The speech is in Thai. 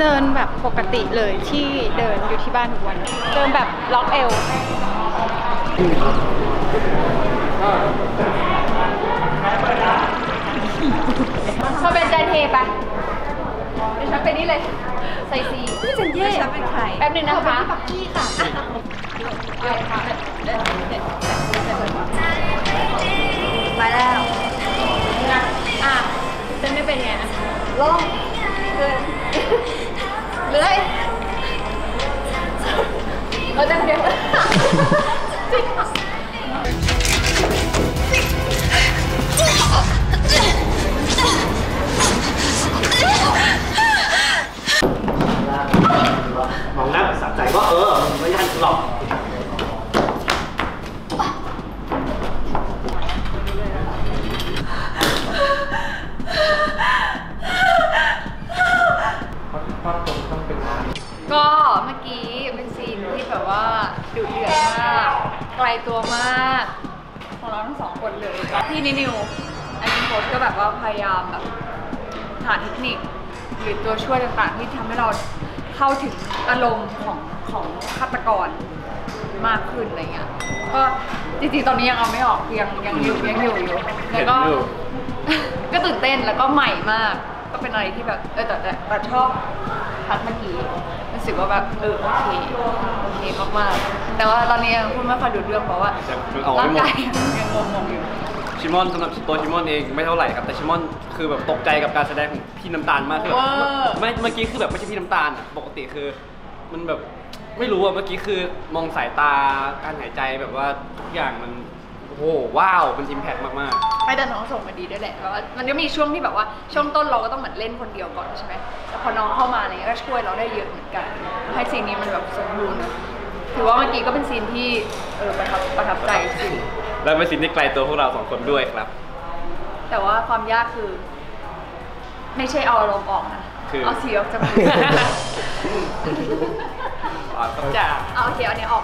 แบบปกติเลยที่เดินอยู่ที่บ้านทุกวัน เดินแบบล็อกเอวเขาเป็นใจเทปะเดี๋ยวฉันไปนี่เลยใส่สีพี่เจนเย่ฉันเป็นใครแป๊บนึงนะคะปักกี้ค่ะมาแล้วอะเจนไม่เป็นไงอะลง ก็เมื่อกี้เป็นซีนที่แบบว่าดุเดือดมากไกลตัวมากของเราทั้งสองคนเลยพี่นินิวไอ้โค้ชก็แบบว่าพยายามแบบหาเทคนิคหรือตัวช่วยต่างๆ ที่ทำให้เราเข้าถึงอารมณ์ของของฆาตกรมากขึ้นอะไรเงี้ยก็จริงๆตอนนี้ยังเอาไม่ออกยังยังอยู่ยังอยู่อยู่แล้วก็เห็นอยู่ก็ตื่นเต้นแล้วก็ใหม่มาก ก็เป็นอะไรที่แบบเออแต่แต่แต่ชอบ พักเมื่อกี้รู้สึกว่าแบบเออโอเคโอเคมากๆแต่ว่าตอนนี้ยังพูดไม่ค่อยดูเรื่องเพราะว่ายังออกไม่ร่างหมดกายยังงงๆอยู่ชิมอนสำหรับตัวชิมอนเองไม่เท่าไหร่ครับแต่ชิมอนคือแบบตกใจกับการแสดงของพี่น้ำตาลมากคือแบบว้าวไม่เมื่อกี้คือแบบไม่ใช่พี่น้ำตาลอะปกติคือ มันแบบไม่รู้อะเมื่อกี้คือมองสายตาการหายใจแบบว่าทุกอย่างมันโอ้โหว้าวมันอิมแพคมากไม่แต่น้องส่งมาดีด้วยแหละแล้วามันก็มีช่วงที่แบบว่าช่วงต้นเราก็ต้องเหมือนเล่นคนเดียวก่อนใช่ไหม แต่พอน้องเข้ามาอะไรเงี้ยก็ช่วยเราได้เยอะเหมือนกันให้ซีนนี้มันแบบสมบูรณ์ถือว่าเมื่อกี้ก็เป็นซีนที่เออประทับประทับใจสิๆแล้วเป็นสิ่งที่ไกลตัวพวกเราสองคนด้วยครับ แต่ว่าความยากคือ ไม่ใช่เอาอารมณ์ออกนะคือเอาสีออกจากมืออ่าต้องจ่าเอาโอเคเอาอันนี้ออกแหละ